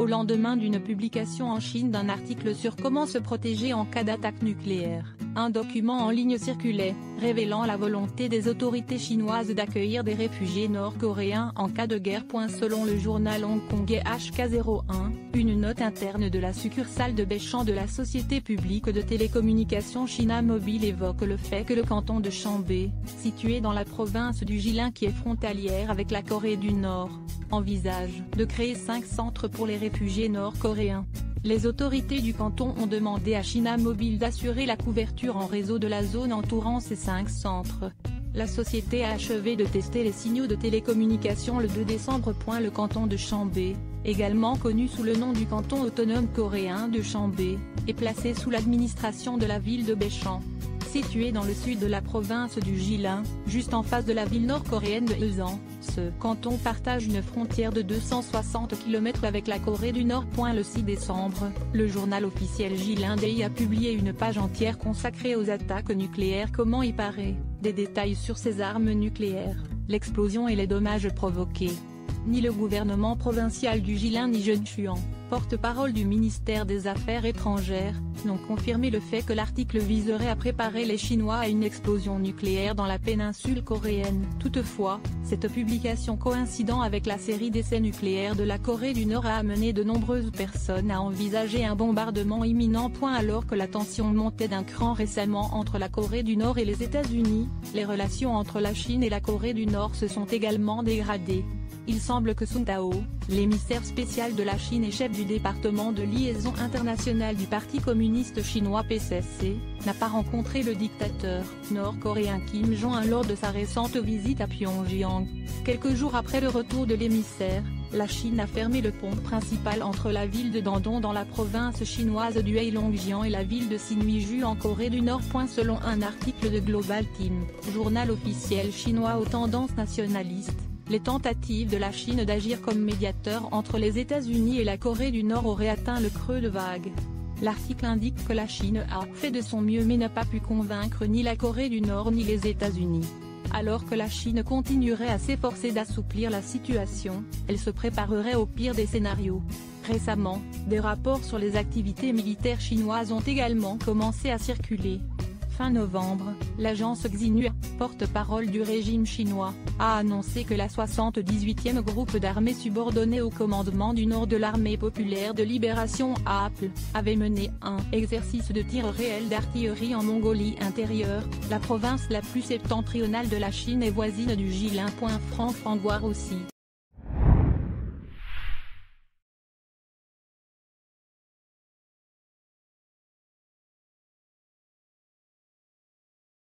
au lendemain d'une publication en Chine d'un article sur comment se protéger en cas d'attaque nucléaire. Un document en ligne circulait, révélant la volonté des autorités chinoises d'accueillir des réfugiés nord-coréens en cas de guerre. Selon le journal hongkongais HK01, une note interne de la succursale de Béchamp de la société publique de télécommunications China Mobile évoque le fait que le canton de Chambé, situé dans la province du Jilin qui est frontalière avec la Corée du Nord, envisage de créer cinq centres pour les réfugiés nord-coréens. Les autorités du canton ont demandé à China Mobile d'assurer la couverture en réseau de la zone entourant ces cinq centres. La société a achevé de tester les signaux de télécommunication le 2 décembre. Le canton de Chambé, également connu sous le nom du canton autonome coréen de Chambé, est placé sous l'administration de la ville de Béchamp. Situé dans le sud de la province du Jilin, juste en face de la ville nord-coréenne de Eusan, ce canton partage une frontière de 260 km avec la Corée du Nord. Le 6 décembre, le journal officiel Jilin Day a publié une page entière consacrée aux attaques nucléaires Comment y paraît, des détails sur ces armes nucléaires, l'explosion et les dommages provoqués. Ni le gouvernement provincial du Jilin ni Jeune Chuan, porte-parole du ministère des Affaires étrangères, n'ont confirmé le fait que l'article viserait à préparer les Chinois à une explosion nucléaire dans la péninsule coréenne. Toutefois, cette publication coïncidant avec la série d'essais nucléaires de la Corée du Nord a amené de nombreuses personnes à envisager un bombardement imminent. Alors que la tension montait d'un cran récemment entre la Corée du Nord et les États-Unis, les relations entre la Chine et la Corée du Nord se sont également dégradées. Il semble que Sun Tao, l'émissaire spécial de la Chine et chef du département de liaison internationale du Parti communiste chinois PCSC, n'a pas rencontré le dictateur nord-coréen Kim Jong-un lors de sa récente visite à Pyongyang. Quelques jours après le retour de l'émissaire, la Chine a fermé le pont principal entre la ville de Dandong dans la province chinoise du Heilongjiang et la ville de Sinuiju en Corée du Nord. Selon un article de Global Team, journal officiel chinois aux tendances nationalistes, les tentatives de la Chine d'agir comme médiateur entre les États-Unis et la Corée du Nord auraient atteint le creux de vague. L'article indique que la Chine a fait de son mieux mais n'a pas pu convaincre ni la Corée du Nord ni les États-Unis. Alors que la Chine continuerait à s'efforcer d'assouplir la situation, elle se préparerait au pire des scénarios. Récemment, des rapports sur les activités militaires chinoises ont également commencé à circuler. Fin novembre, l'agence Xinhua, porte-parole du régime chinois, a annoncé que la 78e groupe d'armées subordonnée au commandement du nord de l'armée populaire de libération APL, avait mené un exercice de tir réel d'artillerie en Mongolie intérieure, la province la plus septentrionale de la Chine et voisine du Jilin. Franc Frangoire aussi.